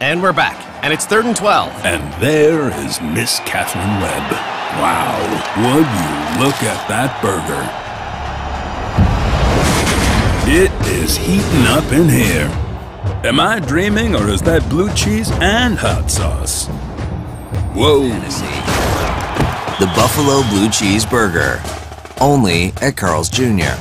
And we're back, and it's third and 12. And there is Miss Katherine Webb. Wow, would you look at that burger? It is heating up in here. Am I dreaming, or is that blue cheese and hot sauce? Whoa. The Buffalo Blue Cheese Burger. Only at Carl's Jr.